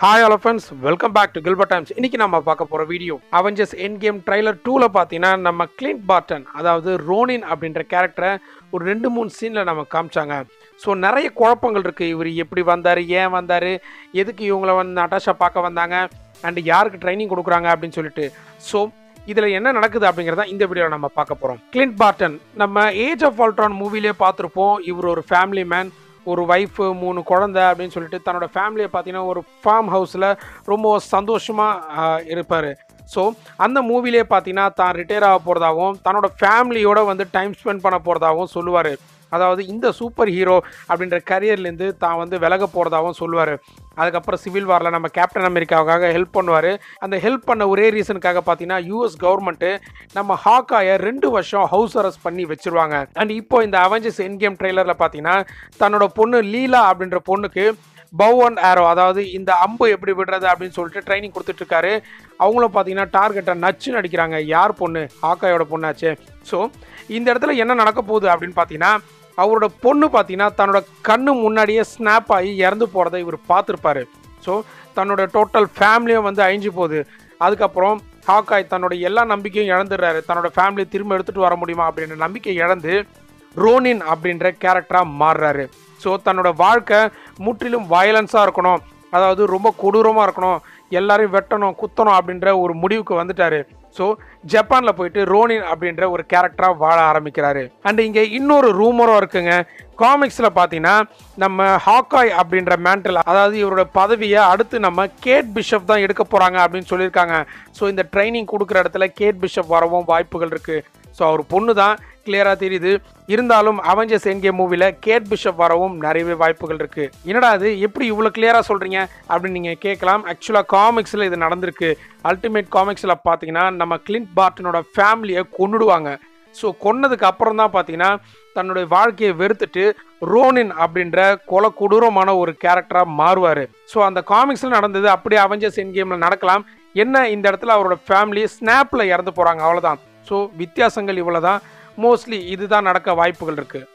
Hi all welcome back to Gilbert times இன்னைக்கு நம்ம பார்க்க போகிற video Avengers Endgame trailer டூவில் பார்த்தீங்கன்னா நம்ம கிளின்ட் பார்டன் அதாவது ரோனின் அப்படின்ற கேரக்டரை ஒரு ரெண்டு மூணு சீனில் நம்ம காமிச்சாங்க. ஸோ நிறைய குழப்பங்கள் இருக்குது இவர் எப்படி வந்தார் ஏன் வந்தார் எதுக்கு இவங்கள வந்து நட்டாஷா பார்க்க வந்தாங்க அண்ட் யாருக்கு ட்ரைனிங் கொடுக்குறாங்க அப்படின்னு சொல்லிட்டு. ஸோ இதில் என்ன நடக்குது அப்படிங்கிறத இந்த வீடியோவில் நம்ம பார்க்க போகிறோம் கிளின்ட் பார்ட்டன் நம்ம ஏஜ் ஆஃப் ஆல்ட்ரான் மூவிலே பார்த்துருப்போம். இவர் ஒரு ஃபேமிலி மேன் ஒரு ஒய்ஃபு மூணு குழந்தை அப்படின்னு சொல்லிட்டு தன்னோட ஃபேமிலியை பார்த்தீங்கன்னா ஒரு ஃபார்ம் ஹவுஸில் ரொம்ப சந்தோஷமாக இருப்பார். ஸோ அந்த மூவிலே பார்த்தீங்கன்னா தான் ரிட்டையர் ஆக போகிறதாகவும் தன்னோட ஃபேமிலியோட வந்து டைம் ஸ்பெண்ட் பண்ண போகிறதாகவும் சொல்லுவார். அதாவது இந்த சூப்பர் ஹீரோ அப்படின்ற கரியர்லேருந்து தான் வந்து விலக போகிறதாகவும் சொல்லுவார். அதுக்கப்புறம் சிவில் வாரில் நம்ம கேப்டன் அமெரிக்காவுக்காக ஹெல்ப் பண்ணுவார். அந்த ஹெல்ப் பண்ண ஒரே ரீசனுக்காக பார்த்தீங்கன்னா யூஎஸ் கவர்மெண்ட்டு நம்ம ஹாக்காயை ரெண்டு வருஷம் ஹவுஸ் அரெஸ்ட் பண்ணி வச்சிருவாங்க. அண்ட் இப்போ இந்த அவெஞ்சர்ஸ் என் கேம் ட்ரெய்லரில் பார்த்தீங்கன்னா தன்னோட பொண்ணு லீலா அப்படின்ற பொண்ணுக்கு பவ் அண்ட் ஆரோ அதாவது இந்த அம்பு எப்படி விடுறது அப்படின்னு சொல்லிட்டு ட்ரைனிங் கொடுத்துட்ருக்காரு. அவங்களும் பார்த்தீங்கன்னா டார்கெட்டை நச்சுன்னு அடிக்கிறாங்க. யார் பொண்ணு? ஹாக்காயோட பொண்ணாச்சு. ஸோ இந்த இடத்துல என்ன நடக்க போகுது அப்படின்னு பார்த்தீங்கன்னா அவரோட பொண்ணு பார்த்தீங்கன்னா தன்னோட கண்ணு முன்னாடியே ஸ்னாப் ஆகி இறந்து போகிறத இவர் பார்த்துருப்பாரு. ஸோ தன்னோட டோட்டல் ஃபேமிலியும் வந்து அழிஞ்சு போகுது. அதுக்கப்புறம் ஹாக்காய் தன்னோட எல்லா நம்பிக்கையும் இழந்துடுறாரு. தன்னோட ஃபேமிலியை திரும்ப எடுத்துகிட்டு வர முடியுமா அப்படின்ற நம்பிக்கை இழந்து ரோனின் அப்படின்ற கேரக்டராக மாறுறாரு. ஸோ தன்னோட வாழ்க்கை முற்றிலும் வயலன்ஸாக இருக்கணும். அதாவது ரொம்ப கொடூரமாக இருக்கணும். எல்லாரையும் வெட்டணும் குத்தணும் அப்படின்ற ஒரு முடிவுக்கு வந்துட்டாரு. ஸோ ஜப்பானில் போயிட்டு ரோனின் அப்படின்ற ஒரு கேரக்டராக வாழ ஆரம்பிக்கிறாரு. அண்ட் இங்கே இன்னொரு ரூமரும் இருக்குங்க. காமிக்ஸில் பார்த்தீங்கன்னா நம்ம ஹாக்காய் அப்படின்ற மேண்டல் அதாவது இவரோட பதவியை அடுத்து நம்ம கேட் பிஷப் தான் எடுக்க போகிறாங்க அப்படின்னு சொல்லியிருக்காங்க. ஸோ இந்த ட்ரைனிங் கொடுக்குற இடத்துல கேட் பிஷப் வரவும் வாய்ப்புகள் இருக்குது ஸோ அவர் பொண்ணு தான் கிளியராக தெரியுது. இருந்தாலும் அவெஞ்சர்ஸ் என்கே மூவியில் கேட் பிஷப் வரவும் நிறையவே வாய்ப்புகள் இருக்குது என்னடா அது எப்படி இவ்வளோ கிளியராக சொல்கிறீங்க அப்படின்னு நீங்கள் கேட்கலாம். ஆக்சுவலாக காமிக்ஸில் இது நடந்திருக்கு. அல்டிமேட் காமிக்ஸில் பார்த்தீங்கன்னா நம்ம கிளின்ட் பார்ட்டனோட ஃபேமிலியை கொன்னுடுவாங்க. ஸோ கொன்னதுக்கு அப்புறம் தான் பார்த்தீங்கன்னா தன்னுடைய வாழ்க்கையை வெறுத்துட்டு ரோனின் அப்படின்ற கொலை கொடூரமான ஒரு கேரக்டராக மாறுவார். ஸோ அந்த காமிக்ஸில் நடந்தது அப்படியே அவெஞ்சர்ஸ் என் கேமில் நடக்கலாம். என்ன இந்த இடத்துல அவரோட ஃபேமிலி ஸ்னாப்பில் இறந்து போகிறாங்க அவ்வளோதான் ஸோ வித்தியாசங்கள் இவ்வளோ தான் மோஸ்ட்லி இதுதான் நடக்க வாய்ப்புகள் இருக்குது